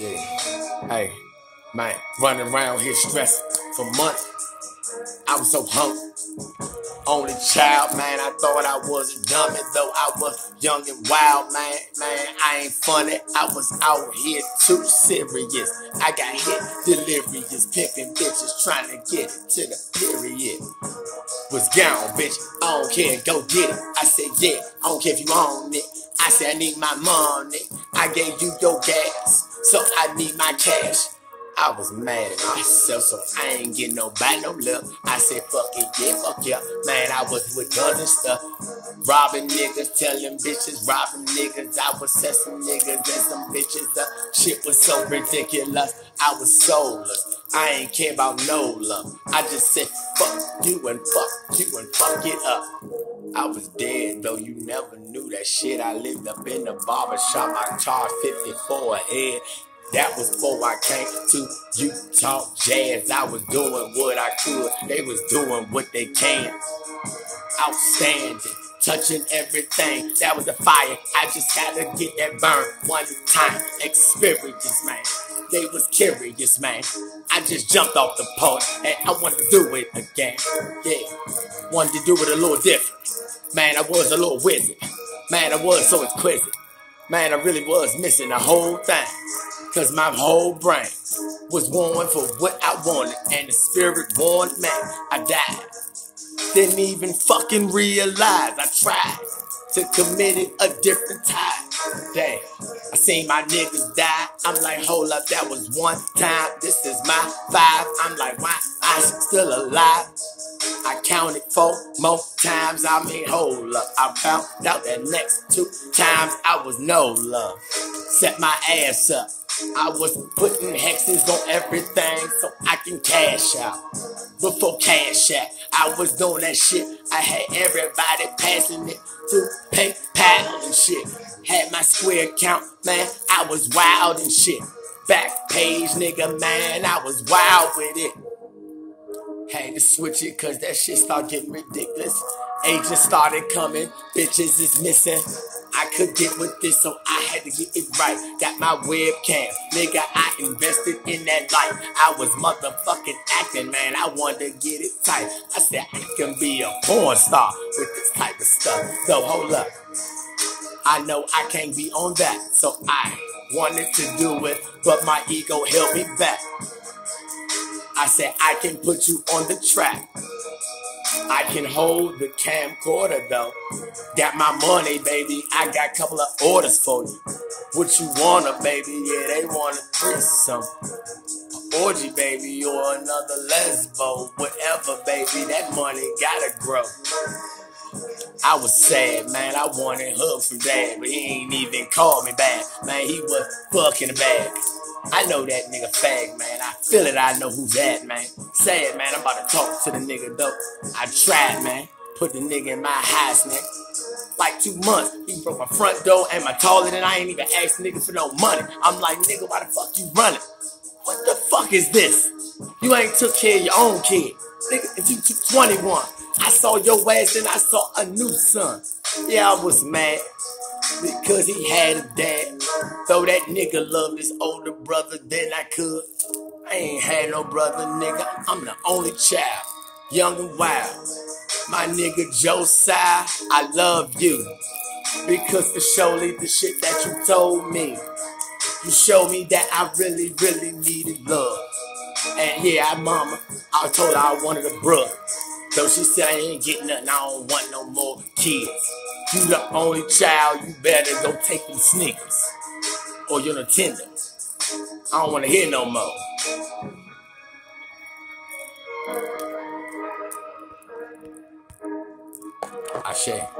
Yeah. Hey, man, running around here stressed for months. I was so hungry. Only child, man, I thought I was a dummy, though I was young and wild, man. Man, I ain't funny. I was out here too serious. I got hit delirious, pimping bitches, trying to get to the period. Was gone, bitch. I don't care, go get it. I said, yeah, I don't care if you own it. I said, I need my money. I gave you your gas, so I need my cash. I was mad at myself, so I ain't getting nobody no love. I said, fuck it, yeah, fuck yeah. Man, I was with guns and stuff. Robbing niggas, telling bitches, robbing niggas. I was sessing niggas and some bitches The Shit was so ridiculous. I was soulless. I ain't care about no love. I just said, fuck you and fuck you and fuck it up. I was dead, though you never knew that shit. I lived up in the barber shop. I charged 54 a head. That was before I came to Utah Jazz. I was doing what I could. They was doing what they can. Outstanding. Touching everything. That was the fire. I just gotta get that burn one time. Experience, man. They was curious, man. I just jumped off the porch and I wanted to do it again. Yeah. Wanted to do it a little different. Man, I was a little wizard. Man, I was so exquisite. Man, I really was missing the whole thing. Cause my whole brain was warned for what I wanted, and the spirit warned me. I died. Didn't even fucking realize I tried to commit it a different time. Damn, I seen my niggas die. I'm like, hold up, that was one time. This is my five. I'm like, why I'm still alive? I counted four more times. I mean, hold up. I found out that next two times I was no love. Set my ass up. I was putting hexes on everything so I can cash out. Before cash out, I was doing that shit. I had everybody passing it to PayPal and shit. Had my square account, man. I was wild and shit. Back page, nigga, man. I was wild with it. Had to switch it cause that shit started getting ridiculous. Agents started coming, bitches is missing. I could get with this, so I had to get it right. Got my webcam, nigga. I invested in that life. I was motherfucking acting, man. I wanted to get it tight. I said I can be a porn star with this type of stuff. So hold up, I know I can't be on that, so I wanted to do it, but my ego held me back. I said I can put you on the track. I can hold the camcorder though. Got my money, baby. I got a couple of orders for you. What you wanna, baby? Yeah, they want a threesome. An orgy, baby, or another lesbo. Whatever, baby. That money gotta grow. I was sad, man. I wanted hug from dad, but he ain't even called me back. Man, he was fucking bag. I know that nigga fag, man. I feel it. I know who's that, man. Say it, man. I'm about to talk to the nigga, though. I tried, man. Put the nigga in my house, man. Like two months, he broke my front door and my toilet, and I ain't even asked nigga for no money. I'm like, nigga, why the fuck you running? What the fuck is this? You ain't took care of your own kid. Nigga, if you took 21, I saw your ass and I saw a new son. Yeah, I was mad because he had a dad. Though that nigga loved his older brother than I could. I ain't had no brother, nigga. I'm the only child, young and wild. My nigga Josiah, I love you. Because for surely the shit that you told me, you showed me that I really, really needed love. And yeah, I mama, I told her I wanted a brother. So she said I ain't getting nothing, I don't want no more kids. You the only child, you better go take them sneakers. Or your Nintendo. I don't want to hear no more. Ashe.